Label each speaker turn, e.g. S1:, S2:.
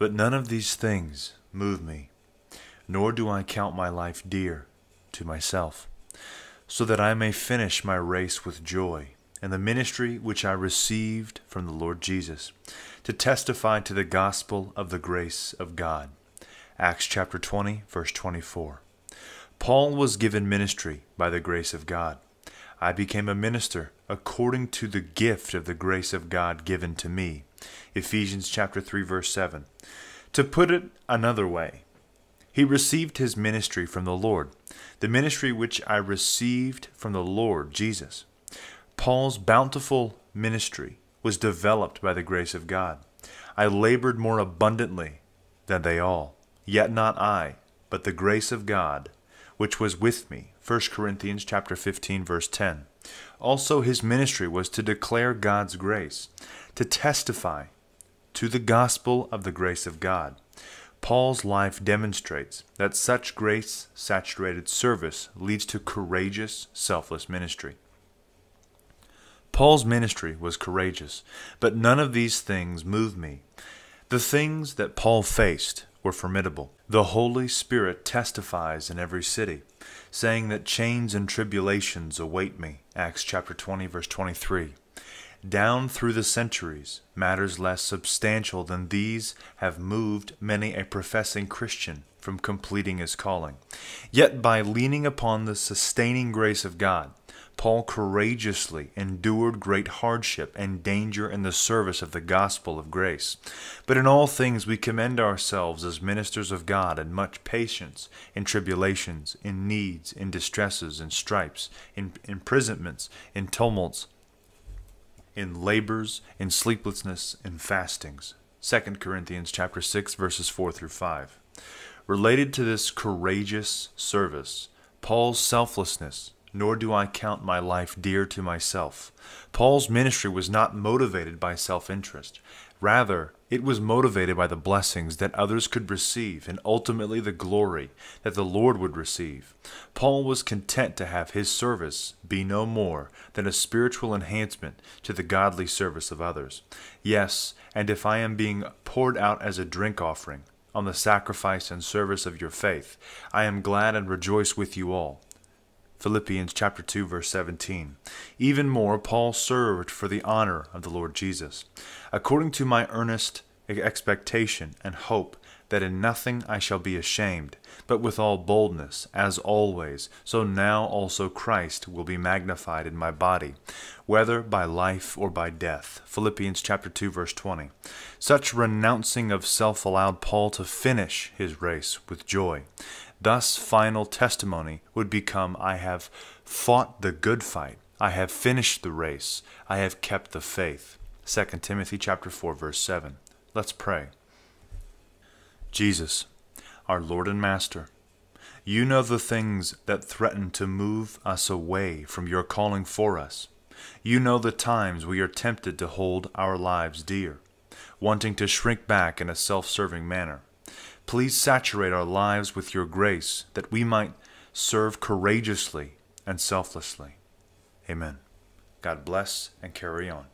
S1: But none of these things move me, nor do I count my life dear to myself, so that I may finish my race with joy and the ministry which I received from the Lord Jesus, to testify to the gospel of the grace of God. Acts chapter 20, verse 24. Paul was given ministry by the grace of God. I became a minister according to the gift of the grace of God given to me. Ephesians chapter 3 verse 7. To put it another way, he received his ministry from the Lord, the ministry which I received from the Lord Jesus. Paul's bountiful ministry was developed by the grace of God. I labored more abundantly than they all, yet not I, but the grace of God, which was with me. 1 Corinthians chapter 15 verse 10. Also his ministry was to declare God's grace, to testify to the gospel of the grace of God. Paul's life demonstrates that such grace saturated service leads to courageous, selfless ministry. Paul's ministry was courageous, but none of these things moved me. The things that Paul faced were formidable. The Holy Spirit testifies in every city, saying that chains and tribulations await me. Acts chapter 20 verse 23. Down through the centuries, matters less substantial than these have moved many a professing Christian from completing his calling. Yet by leaning upon the sustaining grace of God, Paul courageously endured great hardship and danger in the service of the gospel of grace. But in all things we commend ourselves as ministers of God in much patience, in tribulations, in needs, in distresses, in stripes, in imprisonments, in tumults, in labors, in sleeplessness, in fastings. 2 Corinthians chapter 6 verses 4 through 5. Related to this courageous service, Paul's selflessness nor do I count my life dear to myself. Paul's ministry was not motivated by self interest. Rather, it was motivated by the blessings that others could receive and ultimately the glory that the Lord would receive. Paul was content to have his service be no more than a spiritual enhancement to the godly service of others. Yes, and if I am being poured out as a drink offering on the sacrifice and service of your faith, I am glad and rejoice with you all. Philippians chapter 2 verse 17. Even more Paul served for the honor of the Lord Jesus, according to my earnest expectation and hope that in nothing I shall be ashamed, but with all boldness, as always, so now also Christ will be magnified in my body, whether by life or by death. Philippians chapter 2 verse 20. Such renouncing of self allowed Paul to finish his race with joy. Thus final testimony would become I have fought the good fight, I have finished the race, I have kept the faith. 2 Timothy chapter 4 verse 7. Let's pray. Jesus, our Lord and Master, you know the things that threaten to move us away from your calling for us. You know the times we are tempted to hold our lives dear, wanting to shrink back in a self serving manner. Please saturate our lives with your grace that we might serve courageously and selflessly. Amen. God bless and carry on.